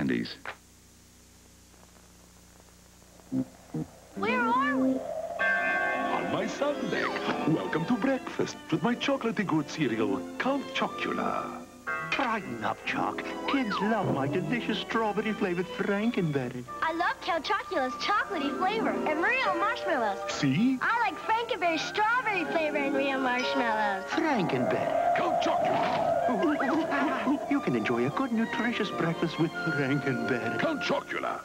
candies. Where are we? On my sun deck. Welcome to breakfast with my chocolatey good cereal, Count Chocula. Brighten up, Choc. Kids love my delicious strawberry-flavored Frankenberry. I love Count Chocula's chocolatey flavor and real marshmallows. See? I like Frankenberry's strawberry flavor and real marshmallows. Frankenberry. Count Chocula. You can enjoy a good, nutritious breakfast with Frankenberry. Count Chocula.